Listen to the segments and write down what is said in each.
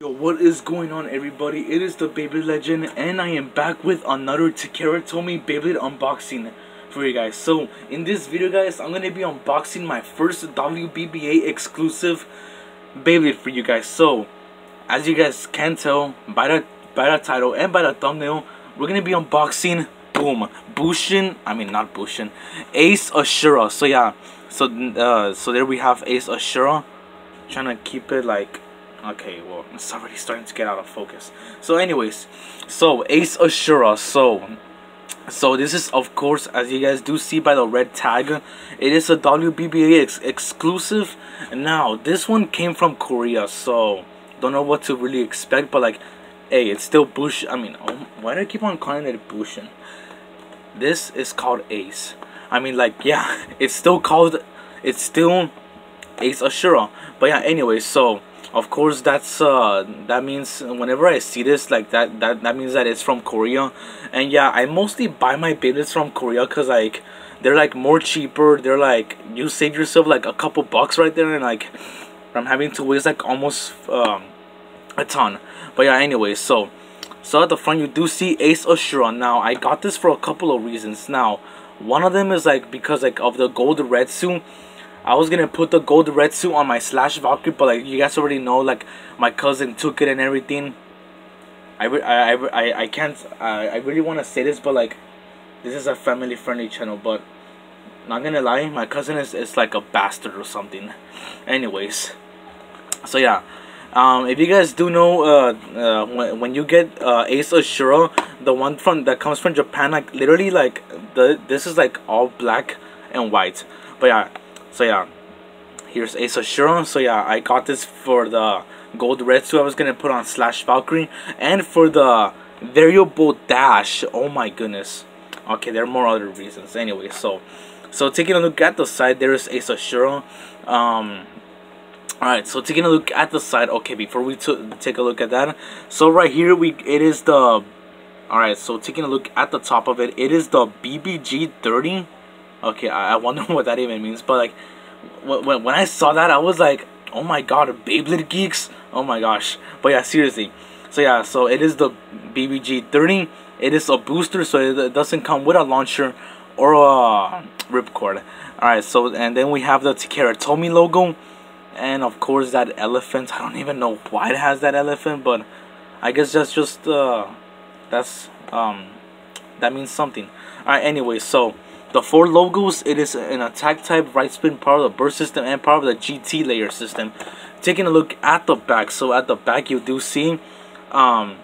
Yo, what is going on everybody? It is the Beyblade Legend and I am back with another Takara Tomy Beyblade unboxing for you guys. So, in this video guys, I'm going to be unboxing my first WBBA exclusive Beyblade for you guys. So, as you guys can tell by the, by the title and by the thumbnail, we're going to be unboxing, boom, Bushin, I mean not Bushin, Ace Ashura. So yeah, so, uh, so there we have Ace Ashura. Trying to keep it like Okay, well, it's already starting to get out of focus. So anyways, so Ace Ashura, so... So this is, of course, as you guys do see by the red tag, it is a WBBA ex exclusive. Now, this one came from Korea, so don't know what to really expect, but like, hey, it's still Bush. I mean, oh, why do I keep on calling it Bushin? This is called Ace. I mean, like, yeah, it's still called, it's still Ace Ashura. But yeah, anyway, so of course that's uh that means whenever i see this like that that that means that it's from korea. And yeah i mostly buy my Beyblades from korea because like they're like more cheaper. They're like you save yourself like a couple bucks right there and like i'm having to waste like almost um a ton. But yeah anyway so so at the front you do see ace ashura. Now i got this for a couple of reasons. Now one of them is like because like of the gold Retsu I was gonna put the gold Retsu on my slash Valkyrie, but like you guys already know, like my cousin took it and everything. I I I I can't. I I really want to say this, but like, this is a family friendly channel. But not gonna lie, my cousin is is like a bastard or something. Anyways, so yeah. Um, if you guys do know, uh, uh, when, when you get uh, Ace Ashura, the one from that comes from Japan, like literally, like the this is like all black and white. But yeah, so yeah, here's Ace Ashura. So yeah, I got this for the gold Retsu I was gonna put on slash Valkyrie, and for the variable dash. Oh my goodness. Okay, there are more other reasons. Anyway, so so taking a look at the side, there is Ace Ashura. Um, Alright, so taking a look at the side, okay, before we take a look at that, so right here, we it is the, alright, so taking a look at the top of it, it is the BBG 30, Okay, I, I wonder what that even means. But like, when when I saw that, I was like, oh my god, Beyblade geeks. Oh my gosh. But yeah, seriously. So yeah, so it is the BBG 30. It is a booster, so it doesn't come with a launcher or a ripcord. Alright, so and then we have the Takara Tomy logo. And of course that elephant. I don't even know why it has that elephant, but I guess that's just uh that's um that means something. Alright, anyway, so the four logos, it is an attack type, right spin, part of the burst system, and part of the GT layer system. Taking a look at the back, so at the back you do see, um,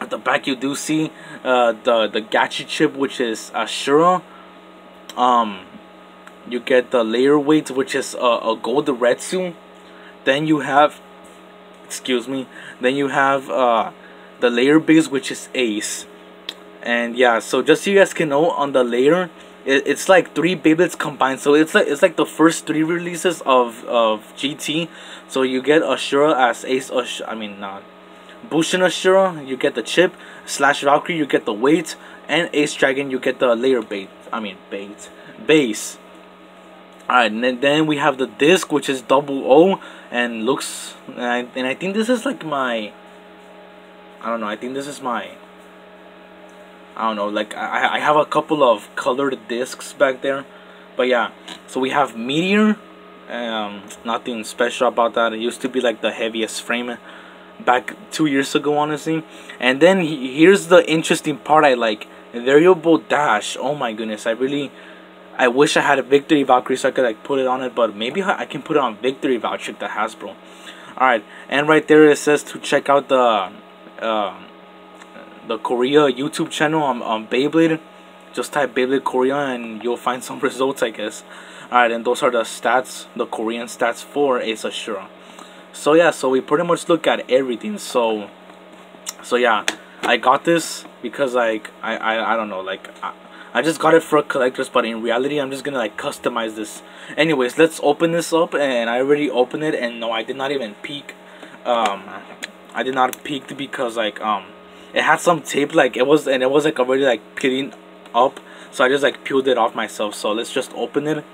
at the back you do see uh, the the Gachi chip, which is Ashura. Um, you get the layer weight, which is a, a gold Retsu. Then you have, excuse me, then you have uh, the layer base, which is Ace and yeah so just so you guys can know on the layer it, it's like three Beyblades combined. So it's like it's like the first three releases of of GT so you get Ashura as Ace Ashura I mean not Bushin Ashura you get the chip slash Valkyrie you get the weight and Ace Dragon you get the layer bait I mean bait base. Alright, and then we have the disc, which is double O, and looks, and I, and I think this is like my, I don't know, I think this is my I don't know, like I, I have a couple of colored discs back there. But yeah, so we have Meteor. Um, nothing special about that. It used to be like the heaviest frame back two years ago, honestly. And then he, here's the interesting part I like. Variable dash. Oh my goodness, I really, I wish I had a Victory Valkyrie so I could like put it on it. But maybe I can put it on Victory Valtryek, the Hasbro. Alright, and right there it says to check out the... Uh, the Korea YouTube channel on, on Beyblade. Just type Beyblade Korea and you'll find some results, I guess. Alright, and those are the stats, the Korean stats for Ace Ashura. So yeah, so we pretty much look at everything. So, so yeah, I got this because like I I, I don't know like. I, I just got it for collectors, but in reality, I'm just gonna like customize this. Anyways, let's open this up, and I already opened it, and no, I did not even peek. Um, I did not peek because like um, it had some tape like it was and it was like already like peeling up so I just like peeled it off myself so let's just open it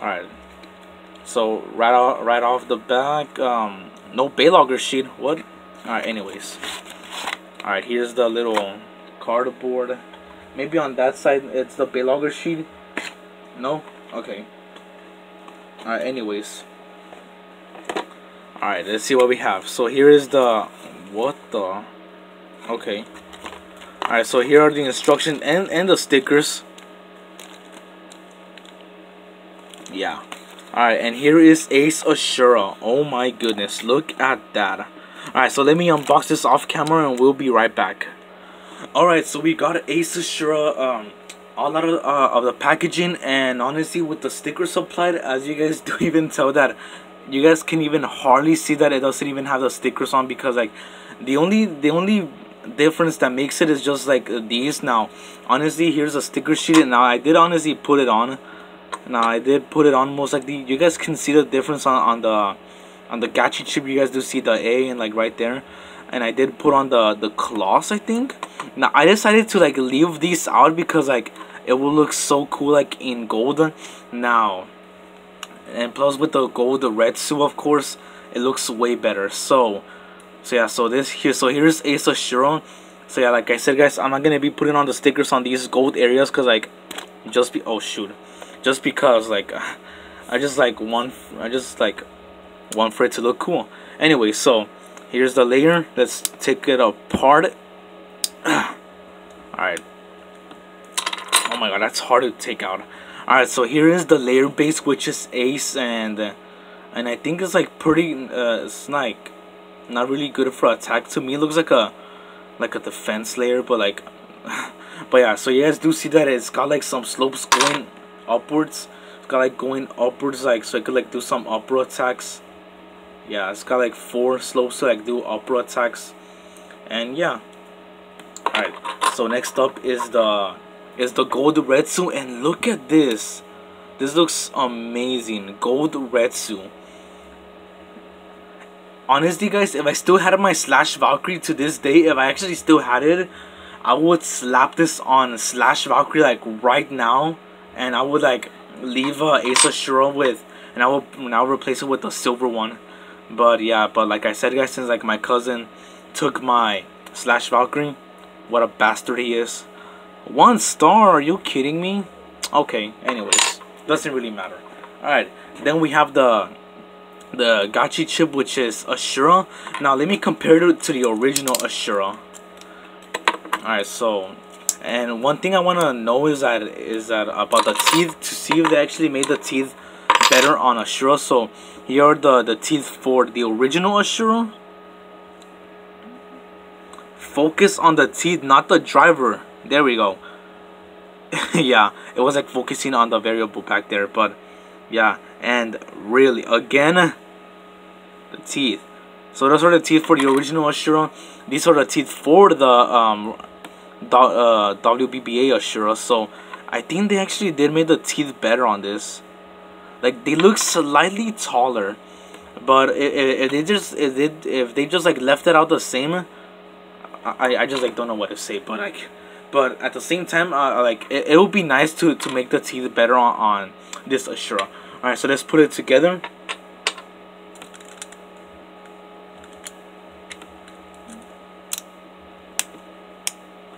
alright So right off right off the back, um, no Beylogger sheet. What? All right. Anyways, all right. Here's the little cardboard. Maybe on that side it's the Beylogger sheet. No. Okay. All right. Anyways. All right. Let's see what we have. So here is the what the. Okay. All right. So here are the instructions and and the stickers. Yeah. Alright, and here is Ace Ashura. Oh my goodness, look at that. Alright, so let me unbox this off camera and we'll be right back. Alright, so we got Ace Ashura, um, all out of, uh, of the packaging and honestly with the sticker supplied, as you guys don't even tell that, you guys can even hardly see that it doesn't even have the stickers on because like, the only, the only difference that makes it is just like these now. Honestly, here's a sticker sheet and now I did honestly put it on. Now I did put it on most like the you guys can see the difference on, on the on the gachi chip. You guys do see the A and like right there. And I did put on the the cloths I think. Now I decided to like leave these out because like it will look so cool like in gold. Now and plus with the gold the Retsu of course it looks way better. So so yeah so this here so here's Ace Ashura so yeah like I said guys I'm not gonna be putting on the stickers on these gold areas because like just be oh shoot just because like I just like want I just like want for it to look cool. Anyway, so here's the layer. Let's take it apart. Alright. Oh my god, that's hard to take out. Alright, so here is the layer base which is ace and and I think it's like pretty uh, it's not really good for attack to me. It looks like a like a defense layer but like but yeah, so you guys do see that it's got like some slopes going upwards. It's got like going upwards, like so I could like do some upper attacks. Yeah, it's got like four slopes to like do upper attacks, and yeah. All right. So next up is the is the gold Retsu, and look at this. This looks amazing. Gold Retsu. Honestly, guys, if I still had my Slash Valkyrie to this day, if I actually still had it, I would slap this on Slash Valkyrie like right now and I would like leave uh, Ace Ashura with, and I will now replace it with the silver one. But yeah, but like I said, guys, since like my cousin took my slash Valkyrie, what a bastard he is. One star? Are you kidding me? Okay. Anyways, doesn't really matter. All right. Then we have the the Gachi chip, which is Ashura. Now let me compare it to the original Ashura. Alright, so and one thing I want to know is that is that about the teeth to see if they actually made the teeth better on Ashura. So here are the the teeth for the original Ashura. Focus on the teeth, not the driver. There we go. yeah, it was like focusing on the variable back there, but yeah, and really again the teeth. So those are the teeth for the original Ashura. These are the teeth for the um uh, WBBA Ashura. So I think they actually did make the teeth better on this. Like they look slightly taller, but if, they just if they, if they just like left it out the same, I I just like don't know what to say. But like, but at the same time, uh, like it, it would be nice to to make the teeth better on on this Ashura. All right, so let's put it together.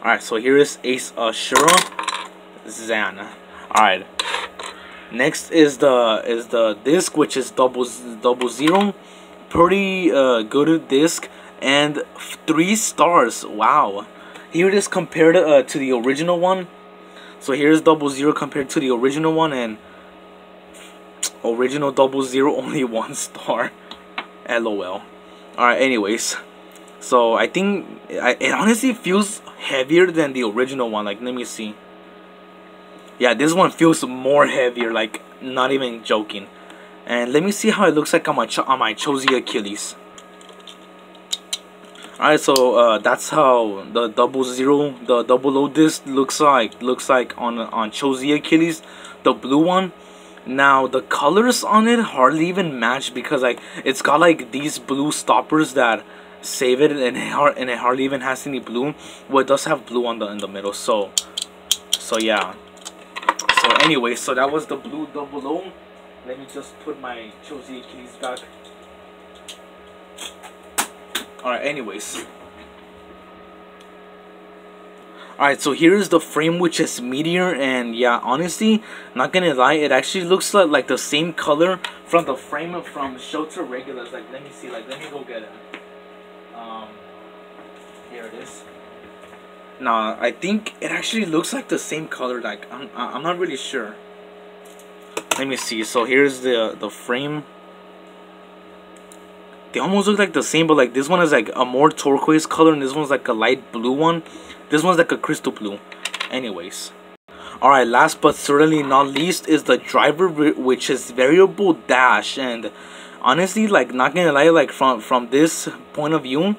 Alright, so here is Ace Ashura Zan. Alright. Next is the is the disc which is double double zero. Pretty uh, good disc and three stars. Wow. Here it is compared uh, to the original one. So here's double zero compared to the original one and original double zero only one star. LOL. Alright, anyways. So I think I, it honestly feels heavier than the original one. Like, let me see. Yeah, this one feels more heavier. Like, not even joking. And let me see how it looks like on my on my Cho-Z Achilles. Alright, so uh, that's how the double zero, the double O disc looks like. Looks like on on Cho-Z Achilles, the blue one. Now the colors on it hardly even match because like it's got like these blue stoppers that save it and it, and it hardly even has any blue well it does have blue on the in the middle so so yeah so anyway so that was the blue double o let me just put my Josie keys back. Alright, anyways. Alright, so here's the frame which is Meteor and yeah, honestly, not gonna lie, it actually looks like, like the same color from the frame from Shelter Regulus. Like, let me see, like, let me go get it. Um, here it is. Nah, I think it actually looks like the same color. Like I'm, I'm not really sure. Let me see. So here's the the frame. They almost look like the same, but like this one is like a more turquoise color, and this one's like a light blue one. This one's like a crystal blue. Anyways. Alright, last but certainly not least is the driver, which is variable dash. And honestly, like not gonna lie, like from from this point of view,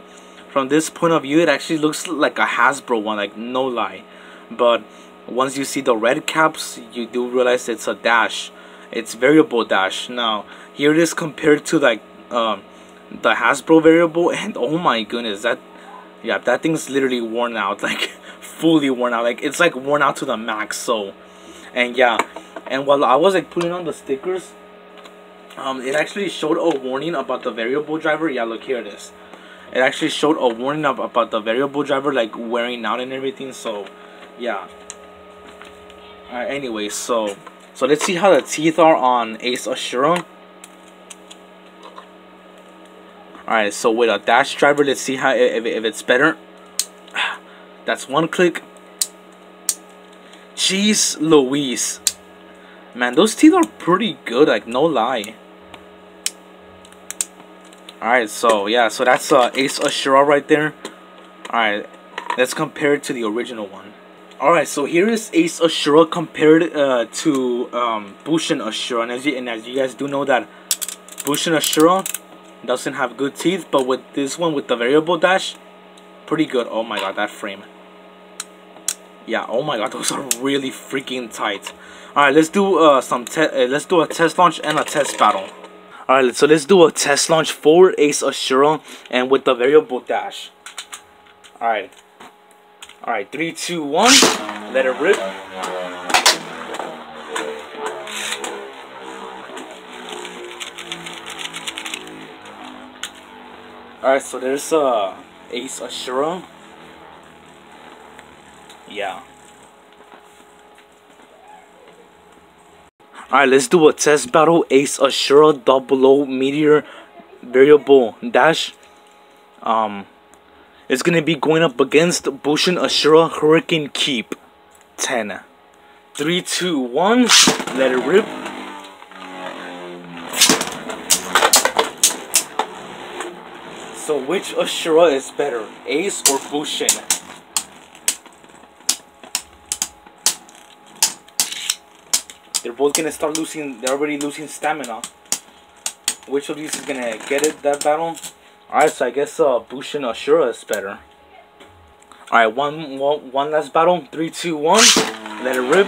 from this point of view it actually looks like a Hasbro one like no lie but once you see the red caps you do realize it's a dash it's variable dash now here it is compared to like um, the Hasbro variable and oh my goodness that yeah that thing's literally worn out like fully worn out. Like it's like worn out to the max so. And yeah. And while I was like putting on the stickers um, it actually showed a warning about the variable driver. Yeah look here it is. It actually showed a warning up about the variable driver like wearing out and everything so yeah. Alright, anyway, so so let's see how the teeth are on Ace Ashura. Alright, so with a dash driver, let's see how if, if it's better. That's one click. Jeez Louise. Man, those teeth are pretty good, like no lie. Alright, so yeah, so that's uh, Ace Ashura right there. Alright, let's compare it to the original one. Alright, so here is Ace Ashura compared uh, to um, Bushin Ashura. And as, you, and as you guys do know that Bushin Ashura doesn't have good teeth, but with this one, with the variable dash, pretty good. Oh my god, that frame. Yeah, oh my god, those are really freaking tight. Alright, let's do uh, some uh, let's do a test launch and a test battle. Alright, so let's do a test launch for Ace Ashura and with the variable dash. Alright. Alright, three, two, one. Let it rip. Alright, so there's uh, Ace Ashura. Yeah. Alright, let's do a test battle. Ace Ashura Double O Meteor Variable Dash. Um, it's gonna be going up against Bushin Ashura Hurricane Keep. 10. 3, 2, 1. Let it rip. So which Ashura is better? Ace or Bushin? They're both gonna start losing. They're already losing stamina. Which of these is gonna get it that battle? Alright, so I guess uh, Bushin Ashura is better. Alright, one, one, one last battle. Three, two, one. Let it rip.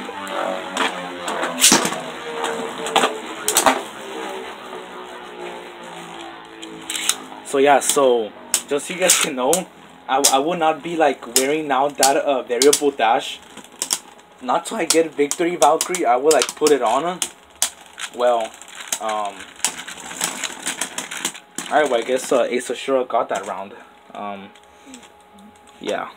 So yeah, so just so you guys can know, I, I will not be like wearing now that uh, variable dash not till I get Victory Valkyrie, I will like put it on. Well, um, alright, well, I guess uh, Ace Ashura got that round. Um, yeah.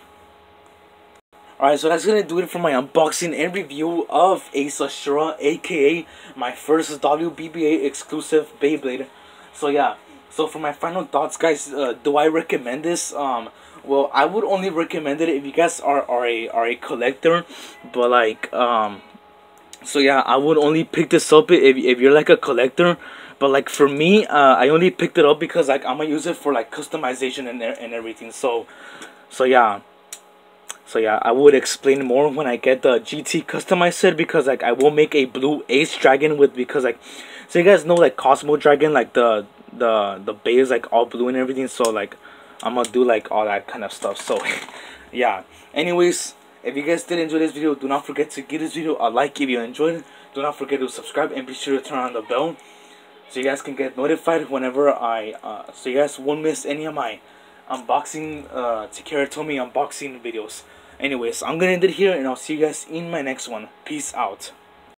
Alright, so that's gonna do it for my unboxing and review of Ace Ashura, aka my first WBBA exclusive Beyblade. So yeah, so for my final thoughts, guys, uh, do I recommend this? Um, well, I would only recommend it if you guys are, are a are a collector, but like um, so yeah, I would only pick this up if if you're like a collector. But like for me, uh, I only picked it up because like I'm gonna use it for like customization and and everything. So, so yeah. So yeah, I would explain more when I get the GT customized set because like I will make a blue Ace Dragon with because like so you guys know like Cosmo Dragon like the the the bay is like all blue and everything so like I'm gonna do like all that kind of stuff. So yeah. Anyways, if you guys did enjoy this video, do not forget to give this video a like if you enjoyed. Do not forget to subscribe and be sure to turn on the bell so you guys can get notified whenever I uh, so you guys won't miss any of my unboxing uh Takara Tomy unboxing videos. Anyways, I'm gonna end it here and I'll see you guys in my next one. Peace out.